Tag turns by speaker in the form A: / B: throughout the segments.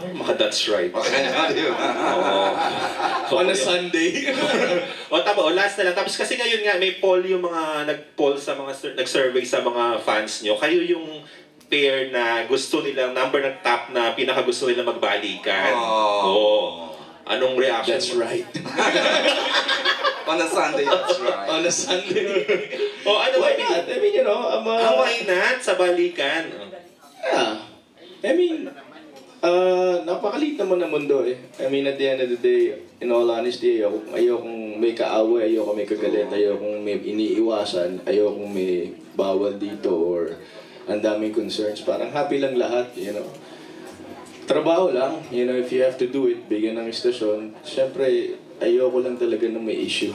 A: Mga that's right.
B: Na?
A: Oo.
C: On a Sunday.
A: o tama, o last na lang. Tapos kasi ngayon nga, may poll yung mga nag-poll sa mga, sur- nag-survey sa mga fans nyo. Kayo yung pair na gusto nilang, number ng top na pinaka gusto nilang magbalikan.
B: Oh.
A: Oo. Anong reaction
C: That's
A: mo?
C: right.
B: On a Sunday, that's right.
C: On a Sunday.
A: O ano
C: Why
A: ba?
C: not? I mean, you know, I'm a...
A: Why not? Sa balikan.
C: Yeah. I mean, napakaliit naman ng mundo eh. I mean, at the end of the day, in all honesty, ayoko, ayokong may kaaway, ayoko may kagalit, ayokong may iniiwasan, ayokong may bawal dito or ang daming concerns. Parang happy lang lahat, you know. Trabaho lang, you know, if you have to do it, bigyan ng istasyon, syempre, ayoko lang talaga ng may issue.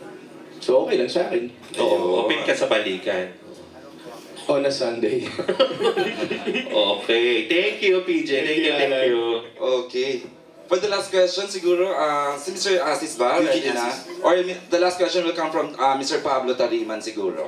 C: so, okay lang sa akin.
A: Oo, open ka sa balikan.
C: On a Sunday.
A: Okay. Thank you, PJ. Thank you, thank you.
B: Okay. For the last question, siguro, uh, si Mr. Asis ba? Ready na? Or the last question will come from uh, Mr. Pablo Tariman, siguro.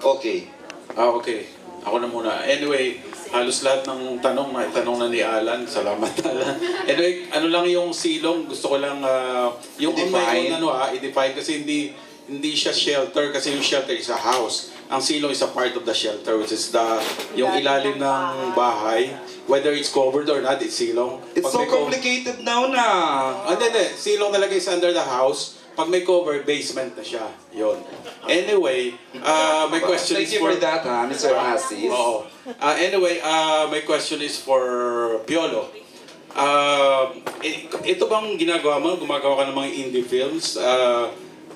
B: Okay.
D: Ah, okay. Ako na muna. Anyway, halos lahat ng tanong na itanong na ni Alan. Salamat, Alan. Anyway, ano lang yung silong, gusto ko lang, ah, yung on my own, ano ah, i-define kasi hindi, hindi siya shelter kasi yung shelter is a house. Ang silong is a part of the shelter which is the, yung ilalim ng bahay. Whether it's covered or not, it's silong.
B: It's
D: Pag
B: so
D: may co-
B: complicated now na.
D: Ah, hindi, hindi. Silong talaga is under the house. Pag may cover, basement na siya. Yun. Anyway, uh, my question
B: Thank
D: is
B: you for that, ha, Mr. Asis.
D: Oo. Uh, anyway, uh, my question is for Piolo. Uh, ito bang ginagawa mo? Gumagawa ka ng mga indie films? Uh,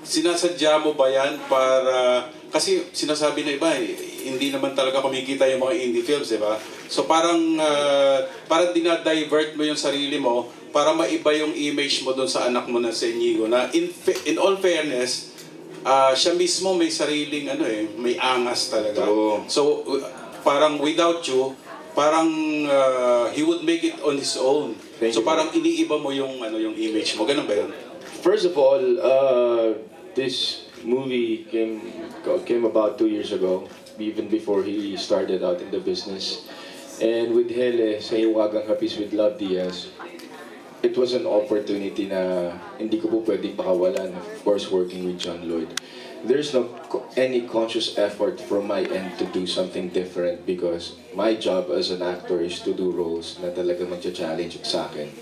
D: sinasadya mo ba yan para... Kasi sinasabi na iba, eh, hindi naman talaga kumikita yung mga indie films, di ba? So parang, uh, parang dinadivert mo yung sarili mo para maiba yung image mo doon sa anak mo na si Inigo. Na in, in all fairness, ah siya mismo may sariling ano eh, may angas talaga.
B: True.
D: So uh, parang without you, parang uh, he would make it on his own.
C: Thank
D: so
C: you.
D: parang iniiba mo yung ano yung image mo. Ganun ba yun?
C: First of all, uh, this movie came came about two years ago, even before he started out in the business. And with Hele, sa Iwagang Hapis with Love Diaz, it was an opportunity na hindi ko po pwedeng pakawalan. Of course, working with John Lloyd. There's no any conscious effort from my end to do something different because my job as an actor is to do roles na talaga magcha-challenge sa akin.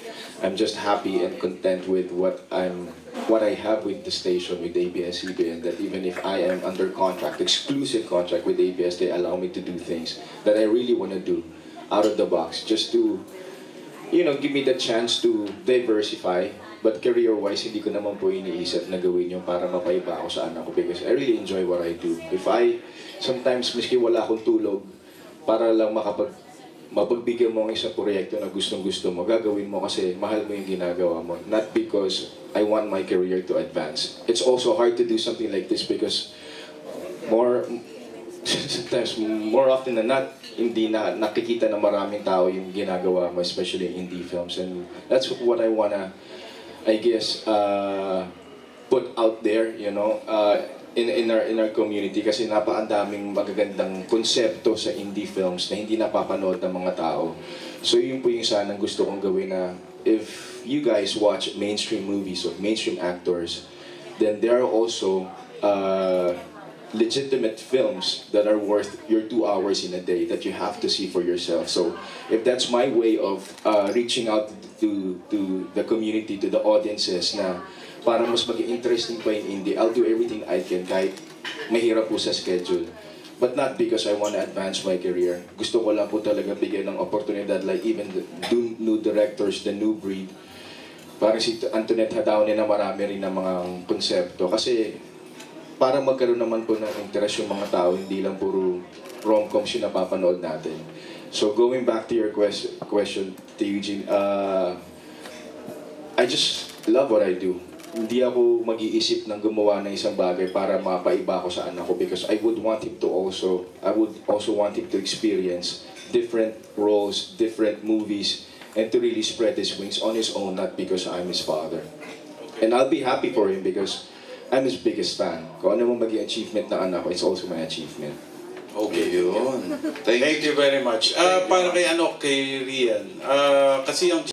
C: I'm just happy and content with what I'm what I have with the station with ABS-CBN that even if I am under contract, exclusive contract with ABS, they allow me to do things that I really want to do out of the box just to you know, give me the chance to diversify. But career-wise, hindi ko naman po iniisip na gawin yung para mapaiba ako sa anak ko because I really enjoy what I do. If I, sometimes miski wala akong tulog, para lang makapag mapagbigyan mo ang isang proyekto na gustong gusto mo, gagawin mo kasi mahal mo yung ginagawa mo. Not because I want my career to advance. It's also hard to do something like this because more sometimes more often than not hindi na nakikita ng maraming tao yung ginagawa mo especially in indie films and that's what I wanna I guess uh, put out there you know uh, in in our in our community kasi napakandaming magagandang konsepto sa indie films na hindi napapanood ng mga tao so yun po yung sanang gusto kong gawin na if you guys watch mainstream movies of mainstream actors then there are also uh, legitimate films that are worth your two hours in a day that you have to see for yourself. So if that's my way of uh, reaching out to to the community, to the audiences na para mas maging interesting pa yung indie, I'll do everything I can kahit mahirap po sa schedule. But not because I want to advance my career. Gusto ko lang po talaga bigyan ng oportunidad like even the new directors, the new breed, parang si Antoinette Hadaone na marami rin ng mga konsepto. Kasi para magkaroon naman po ng interest yung mga tao, hindi lang puro rom-coms yung napapanood natin. So going back to your quest- question, to Eugene, uh, I just love what I do. Hindi ako mag-iisip ng gumawa ng isang bagay para mapaiba ko sa anak ko because I would want him to also, I would also want him to experience different roles, different movies, and to really spread his wings on his own, not because I'm his father. And I'll be happy for him because I'm his biggest fan. Kung ano mo maging achievement ng anak ko, it's also my achievement.
D: Okay.
B: Yun. Thank,
D: Thank you very much. Ah, para kay ano kay Rian. Ah, kasi yung